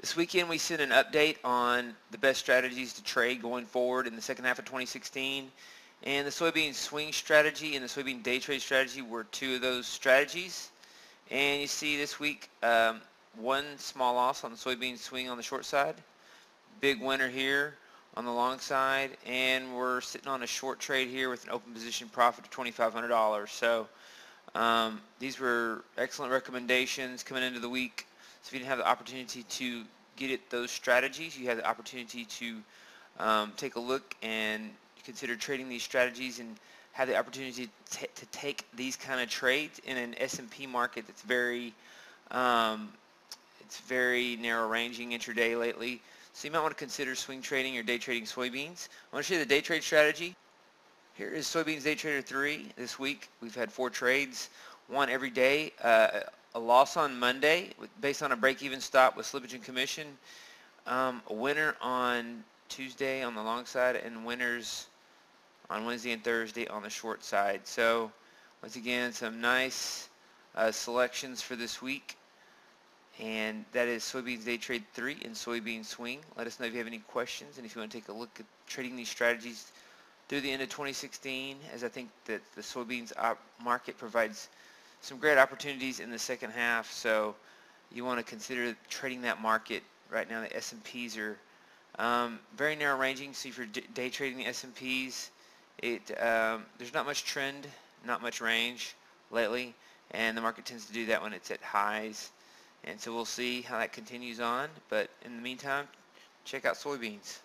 this weekend we sent an update on the best strategies to trade going forward in the second half of 2016. And the soybean swing strategy and the soybean day trade strategy were two of those strategies. And you see this week um, one small loss on the soybean swing on the short side. Big winner here on the long side. And we're sitting on a short trade here with an open position profit of $2,500. So um, these were excellent recommendations coming into the week. So if you didn't have the opportunity to get at those strategies, you had the opportunity to um, take a look and consider trading these strategies and have the opportunity to, to take these kind of trades in an S&P market that's very um, it's very narrow ranging intraday lately. So you might want to consider swing trading or day trading soybeans. I want to show you the day trade strategy. Here is Soybeans Day Trader 3 this week. We've had four trades, one every day. Uh, a loss on Monday based on a break-even stop with slippage and commission. Um, a winner on Tuesday on the long side and winners on Wednesday and Thursday on the short side. So once again, some nice uh, selections for this week. And that is Soybeans Day Trade 3 and Soybean Swing. Let us know if you have any questions and if you want to take a look at trading these strategies through the end of 2016 as I think that the soybeans market provides some great opportunities in the second half. So you want to consider trading that market. Right now the S&Ps are um, very narrow ranging. So if you're day trading the S&Ps, it um, there's not much trend, not much range lately, and the market tends to do that when it's at highs. And so we'll see how that continues on. But in the meantime, check out soybeans.